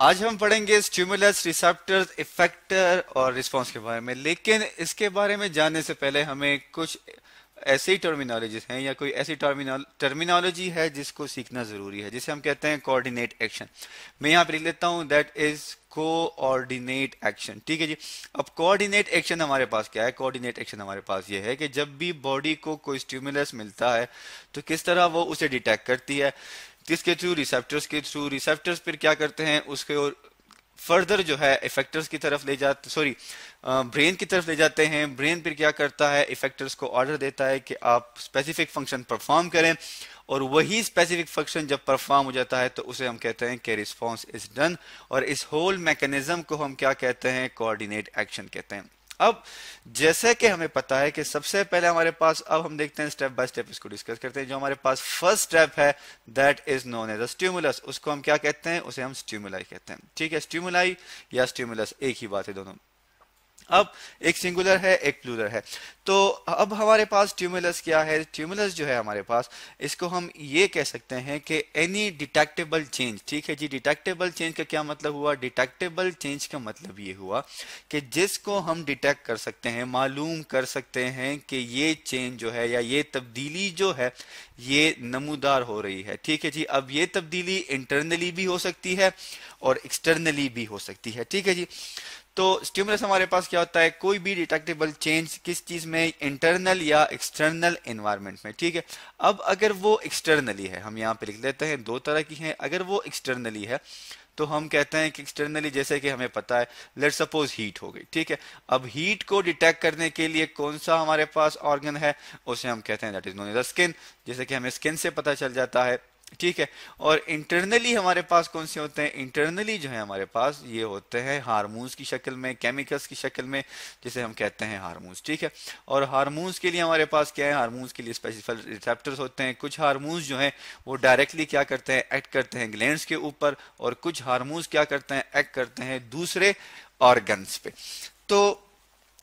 आज हम पढ़ेंगे स्टिमुलस रिसेप्टर्स इफेक्टर और रिस्पांस के बारे में। लेकिन इसके बारे में जानने से पहले हमें कुछ ऐसी टर्मिनोलॉजीज हैं या कोई ऐसी टर्मिनोलॉजी है जिसको सीखना ज़रूरी है, जिसे हम कहते हैं कोऑर्डिनेट एक्शन मैं यहाँ पे लिख लेता हूँ दैट इज़ कोऑर्डिनेट एक्शन ठीक है जी? अब कोऑर्डिनेट एक्शन हमारे पास क्या है? कोऑर्डिनेट एक्शन हमारे पास ये है कि जब भी बॉडी को कोई स्टिमुलस मिलता है तो किस तरह वो उसे डिटेक्ट करती है? किसके थ्रू? रिसेप्टर्स के थ्रू। रिसेप्टर्स फिर क्या करते हैं? उसके और फर्दर जो है इफेक्टर्स की तरफ़ ले जाते सॉरी ब्रेन की तरफ़ ले जाते हैं। ब्रेन फिर क्या करता है? इफेक्टर्स को ऑर्डर देता है कि आप स्पेसिफिक फ़ंक्शन परफॉर्म करें और वही स्पेसिफिक फ़ंक्शन जब परफॉर्म हो जाता है तो उसे हम कहते हैं कि रिस्पॉन्स इज़ डन और इस होल मैकेनिज्म को हम क्या कहते हैं? कोऑर्डिनेट एक्शन कहते हैं। अब जैसे कि हमें पता है कि सबसे पहले हमारे पास, अब हम देखते हैं स्टेप बाय स्टेप इसको डिस्कस करते हैं। जो हमारे पास फ़र्स्ट स्टेप है that is known as stimulus उसको हम क्या कहते हैं? उसे हम स्टिमुलाई कहते हैं। ठीक है स्टिमुलाई या स्टिमुलस एक ही बात है दोनों। अब एक सिंगुलर है, एक प्लूरल है। तो अब हमारे पास ट्यूमुलस क्या है? ट्यूमुलस जो है हमारे पास, इसको हम ये कह सकते हैं कि एनी डिटेक्टेबल चेंज ठीक है जी? डिटेक्टेबल चेंज का क्या मतलब हुआ? डिटेक्टेबल चेंज का मतलब ये हुआ कि जिसको हम डिटेक्ट कर सकते हैं, मालूम कर सकते हैं कि ये चेंज जो है या ये तब्दीली जो है, ये नमूदार हो रही है, ठीक है जी? अब ये तब्दीली इंटरनली भी हो सकती है और एक्सटर्नली भी हो सकती है, ठीक है जी? तो स्टिमुलस हमारे पास क्या होता है? कोई भी डिटेक्टेबल चेंज किस चीज़ में? इंटरनल या एक्सटर्नल एनवायरमेंट में, ठीक है? अब अगर वो एक्सटर्नली है, हम यहाँ पे लिख लेते हैं, दो तरह की हैं। अगर वो एक्सटर्नली है तो हम कहते हैं कि एक्सटर्नली जैसे कि हमें पता है लेट सपोज़ हीट हो गई, ठीक है? अब हीट को डिटेक्ट करने के लिए कौन सा हमारे पास ऑर्गन है? उसे हम कहते हैं that is known as skin जैसे कि हमें स्किन से पता चल जाता है ठीक है? और इंटरनली हमारे पास कौन से होते हैं? इंटरनली जो है हमारे पास ये होते हैं हारमोन्स की शक्ल में केमिकल्स की शक्ल में, जिसे हम कहते हैं हारमोन्स ठीक है? और हारमोन्स के लिए हमारे पास क्या है? हारमोन्स के लिए स्पेसिफिक रिसेप्टर्स होते हैं। कुछ हारमोन्स जो हैं, वो डायरेक्टली क्या करते हैं? एक्ट करते हैं ग्लैंड्स के ऊपर और कुछ हारमोन्स क्या करते हैं? एक्ट करते हैं दूसरे ऑर्गन्स पे। तो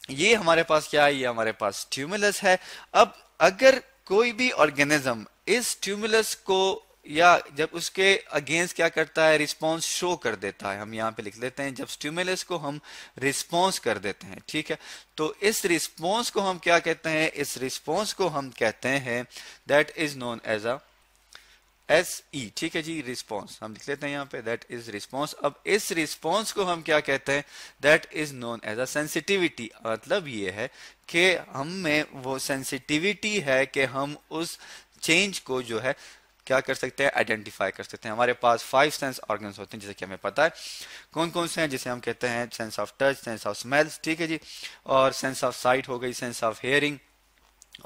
ये हमारे पास क्या है? ये हमारे पास ट्यूमुलस है। अब अगर कोई भी ऑर्गेनिज्म इस ट्यूमुलस को या जब उसके अगेंस्ट क्या करता है रिस्पॉन्स शो कर देता है, हम यहाँ पे लिख लेते हैं, जब स्टिमुलस को हम रिस्पॉन्स कर देते हैं, ठीक है? तो इस रिस्पॉन्स को हम क्या कहते हैं? इस रिस्पॉन्स को हम कहते हैं that is known as a S E ठीक है जी? रिस्पॉन्स हम लिख लेते हैं यहाँ पे दैट इज़ रिस्पॉन्स अब इस रिस्पॉन्स को हम क्या कहते हैं? That is known as a sensitivity मतलब ये है कि हम में वो सेंसिटिविटी है कि हम उस चेंज को जो है क्या कर सकते हैं? आइडेंटिफाई कर सकते हैं। हमारे पास फाइव सेंस ऑर्गन्स होते हैं, जैसे कि हमें पता है। कौन कौन से हैं जिसे हम कहते हैं? Sense of touch sense of smells ठीक है जी? और सेंस ऑफ़ साइट हो गई सेंस ऑफ़ हेयरिंग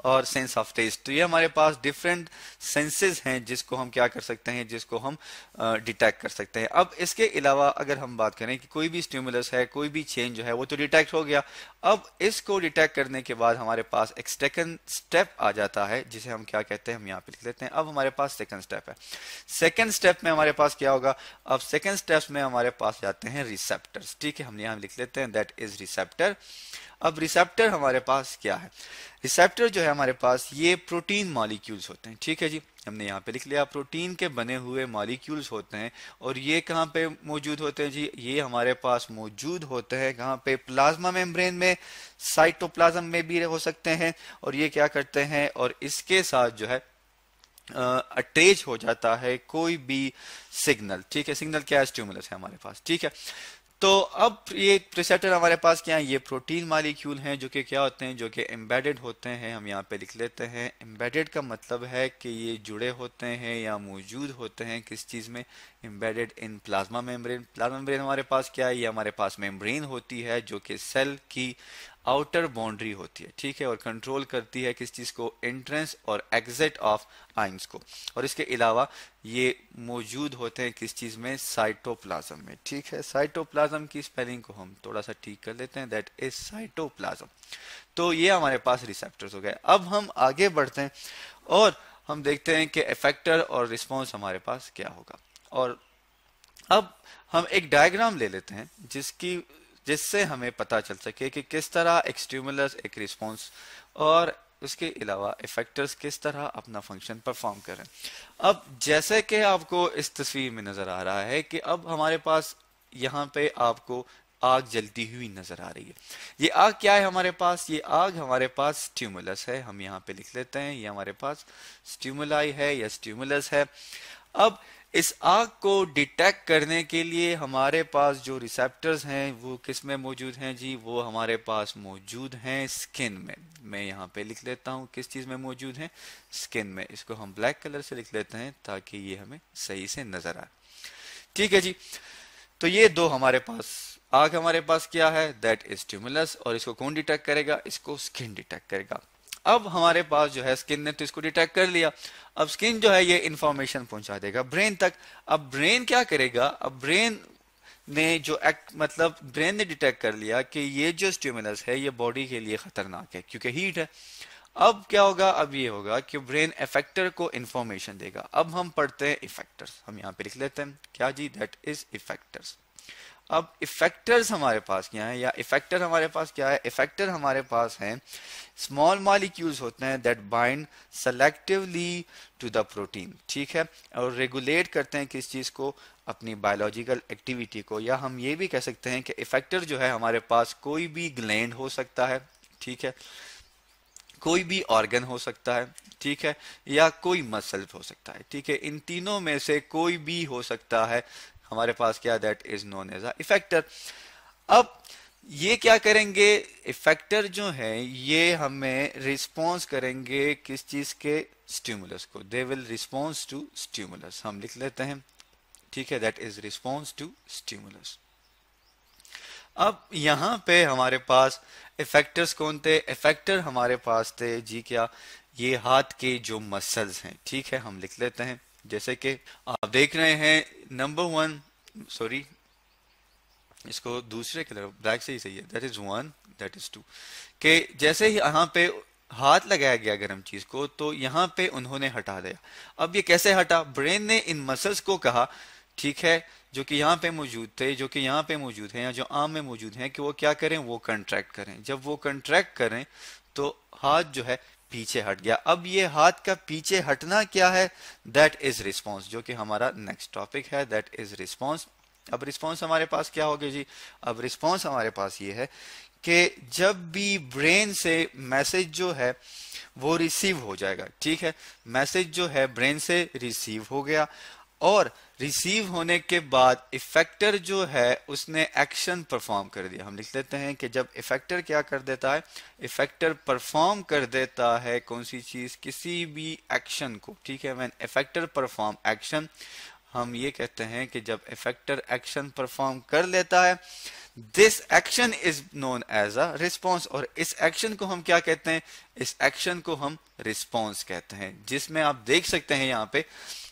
और सेंस ऑफ़ टेस्ट तो ये हमारे पास डिफरेंट सेंसेस हैं, जिसको हम क्या कर सकते हैं? जिसको हम डिटेक्ट कर सकते हैं। अब इसके अलावा अगर हम बात करें कि कोई भी स्टिमुलस है, कोई भी चेंज जो है, वो तो डिटेक्ट हो गया। अब इसको डिटेक्ट करने के बाद हमारे पास एक सेकंड स्टेप आ जाता है, जिसे हम क्या कहते हैं? हम यहाँ पे लिख लेते हैं। अब हमारे पास सेकंड स्टेप है। सेकंड स्टेप में हमारे पास क्या होगा? अब सेकंड स्टेप में हमारे पास जाते हैं रिसेप्टर्स ठीक है हम यहाँ लिख लेते हैं दैट इज़ रिसेप्टर अब रिसेप्टर हमारे पास क्या है? रिसेप्टर जो है हमारे पास, ये प्रोटीन मॉलिक्यूल्स होते हैं। ठीक है जी? हमने यहाँ पे लिख लिया। प्रोटीन के बने हुए मॉलिक्यूल्स होते हैं और ये कहाँ पे मौजूद होते हैं जी? ये हमारे पास मौजूद होते हैं कहाँ पे प्लाज्मा मेम्ब्रेन में, साइटोप्लाज्म में भी हो सकते हैं और ये क्या करते हैं और इसके साथ जो है अटैच हो जाता है कोई भी सिग्नल। ठीक है, सिग्नल क्या है? स्टिमुलस है हमारे पास। ठीक है। तो अब ये प्रिसेप्टर हमारे पास क्या है? ये प्रोटीन मालिक्यूल हैं, जो कि क्या होते हैं? जो कि एम्बेडेड होते हैं, हम यहाँ पे लिख लेते हैं। एम्बेडेड का मतलब है कि ये जुड़े होते हैं या मौजूद होते हैं किस चीज़ में? Embedded in plasma membrane plasma membrane हमारे पास क्या है? ये हमारे पास मेम्ब्रेन होती है, जो कि सेल की आउटर बाउंड्री होती है, ठीक है? और कंट्रोल करती है किस चीज़ को? एंट्रेंस और एग्जिट ऑफ़ आइंस को। और इसके अलावा ये मौजूद होते हैं किस चीज़ में? साइटोप्लाज्म में, ठीक है? साइटोप्लाज्म की स्पेलिंग को हम थोड़ा सा ठीक कर लेते हैं। दैट इज़ साइटोप्लाज्म तो ये हमारे पास रिसेप्टर्स हो गए। अब हम आगे बढ़ते हैं और हम देखते हैं कि इफेक्टर और रिस्पॉन्स हमारे पास क्या होगा। और अब हम एक डायग्राम ले लेते हैं जिसकी जिससे हमें पता चल सके कि किस तरह एक एक रिस्पॉन्स और उसके अलावा इफेक्टर्स किस तरह अपना फ़ंक्शन परफॉर्म करें। अब जैसे कि आपको इस तस्वीर में नज़र आ रहा है कि अब हमारे पास यहाँ पे आपको आग जलती हुई नज़र आ रही है। ये आग क्या है हमारे पास? ये आग हमारे पास स्ट्यूमुलस है। हम यहाँ पे लिख लेते हैं, ये हमारे पास स्ट्यूमुलाई है या स्ट्यूमुलस है। अब इस आग को डिटेक्ट करने के लिए हमारे पास जो रिसेप्टर्स हैं, वो किसमें मौजूद हैं जी? वो हमारे पास मौजूद हैं स्किन में। मैं यहाँ पे लिख लेता हूँ किस चीज़ में मौजूद है? स्किन में। इसको हम ब्लैक कलर से लिख लेते हैं ताकि ये हमें सही से नज़र आए। ठीक है जी। तो ये दो हमारे पास, आग हमारे पास क्या है? दैट इज़ स्टिमुलस और इसको कौन डिटेक्ट करेगा? इसको स्किन डिटेक्ट करेगा। अब हमारे पास जो है स्किन ने तो इसको डिटेक्ट कर लिया। अब स्किन जो है ये इंफॉर्मेशन पहुँचा देगा। ब्रेन तक। अब ब्रेन क्या करेगा? अब ब्रेन ने जो एक्ट मतलब ब्रेन ने डिटेक्ट कर लिया कि ये जो स्टिमुलस है, ये बॉडी के लिए खतरनाक है, क्योंकि हीट है। अब क्या होगा? अब ये होगा कि ब्रेन इफेक्टर को इंफॉर्मेशन देगा। अब हम पढ़ते हैं इफेक्टर्स हम यहाँ पे लिख लेते हैं। क्या जी? दैट इज़ इफेक्टर्स अब इफेक्टर्स हमारे पास क्या है? या इफेक्टर हमारे पास क्या है? इफेक्टर हमारे पास हैं स्मॉल मॉलिक्यूल्स होते हैं that bind selectively to the protein ठीक है? और रेगुलेट करते हैं किस चीज़ को? अपनी बायोलॉजिकल एक्टिविटी को। या हम ये भी कह सकते हैं कि इफेक्टर जो है हमारे पास कोई भी ग्लैंड हो सकता है, ठीक है? कोई भी ऑर्गन हो सकता है, ठीक है? या कोई मसल हो सकता है, ठीक है? इन तीनों में से कोई भी हो सकता है हमारे पास क्या that is known as effector अब ये क्या करेंगे? इफेक्टर जो है, ये हमें रिस्पॉन्स करेंगे किस चीज़ के? स्टिमुलस को। They will response to stimulus हम लिख लेते हैं। ठीक है that is response to stimulus अब यहाँ पे हमारे पास इफेक्टर्स कौन थे? इफेक्टर हमारे पास थे, जी क्या? ये हाथ के जो मसल्स हैं। ठीक है, हम लिख लेते हैं। जैसे कि आप देख रहे हैं नंबर वन सॉरी इसको दूसरे कलर ब्लैक से ही सही है। That is one that is two के जैसे ही यहाँ पे हाथ लगाया गया गर्म चीज़ को तो यहाँ पे उन्होंने हटा दिया। अब ये कैसे हटा? ब्रेन ने इन मसल्स को कहा, ठीक है, जो कि यहाँ पे मौजूद थे, जो कि यहाँ पे मौजूद है या जो आम में मौजूद हैं, कि वो क्या करें? वो कंट्रैक्ट करें। जब वो कंट्रैक्ट करें तो हाथ जो है पीछे हट गया। अब ये हाथ का पीछे हटना क्या है? दैट इज़ रिस्पॉन्स जो कि हमारा नेक्स्ट टॉपिक है। दैट इज़ रिस्पॉन्स अब रिस्पॉन्स हमारे पास क्या होगी जी? अब रिस्पॉन्स हमारे पास ये है कि जब भी ब्रेन से मैसेज जो है, वो रिसीव हो जाएगा। ठीक है? मैसेज जो है ब्रेन से रिसीव हो गया। और रिसीव होने के बाद इफेक्टर जो है, उसने एक्शन परफॉर्म कर दिया। हम लिख लेते हैं कि जब इफेक्टर क्या कर देता है? इफेक्टर परफॉर्म कर देता है कौन सी चीज़? किसी भी एक्शन को, ठीक है? वैन इफेक्टर परफॉर्म एक्शन हम ये कहते हैं कि जब इफेक्टर एक्शन परफॉर्म कर लेता है this action is known as a response और इस एक्शन को हम क्या कहते हैं? इस एक्शन को हम रिस्पॉन्स कहते हैं। जिसमें आप देख सकते हैं यहाँ पे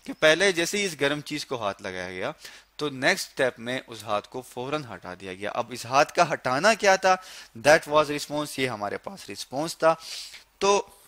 कि पहले जैसे ही इस गर्म चीज़ को हाथ लगाया गया तो नेक्स्ट स्टेप में उस हाथ को फ़ौरन हटा दिया गया। अब इस हाथ का हटाना क्या था? दैट वाज रिस्पॉन्स ये हमारे पास रिस्पॉन्स था। तो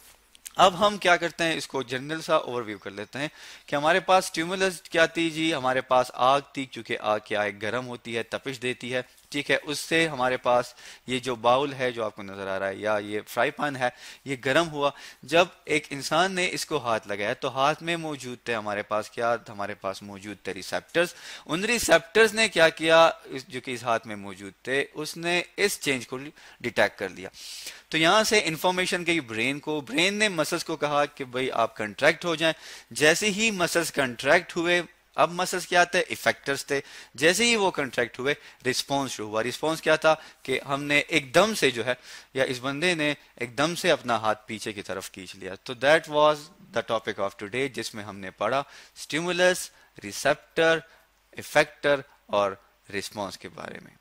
अब हम क्या करते हैं? इसको जनरल सा ओवरव्यू कर लेते हैं कि हमारे पास स्टिमुलस क्या थी जी? हमारे पास आग थी क्योंकि आग क्या है? गर्म होती है, तपिश देती है। ठीक है, उससे हमारे पास ये जो बाउल है जो आपको नज़र आ रहा है, या ये फ्राई पैन है, ये गर्म हुआ। जब एक इंसान ने इसको हाथ लगाया तो हाथ में मौजूद थे हमारे पास क्या? हमारे पास मौजूद थे रिसेप्टर्स उन रिसेप्टर्स ने क्या किया? जो कि इस हाथ में मौजूद थे, उसने इस चेंज को डिटेक्ट कर लिया। तो यहाँ से इंफॉर्मेशन गई ब्रेन को ब्रेन ने मसल्स को कहा कि भाई आप कंट्रैक्ट हो जाएँ। जैसे ही मसल्स कंट्रैक्ट हुए अब मसल्स क्या थे? इफेक्टर्स थे। जैसे ही वो कंट्रैक्ट हुए रिस्पॉन्स शुरू हुआ। रिस्पॉन्स क्या था? कि हमने एकदम से जो है, या इस बंदे ने एकदम से अपना हाथ पीछे की तरफ़ खींच लिया। तो that was the topic of today जिसमें हमने पढ़ा स्टिमुलस रिसेप्टर इफेक्टर और रिस्पॉन्स के बारे में।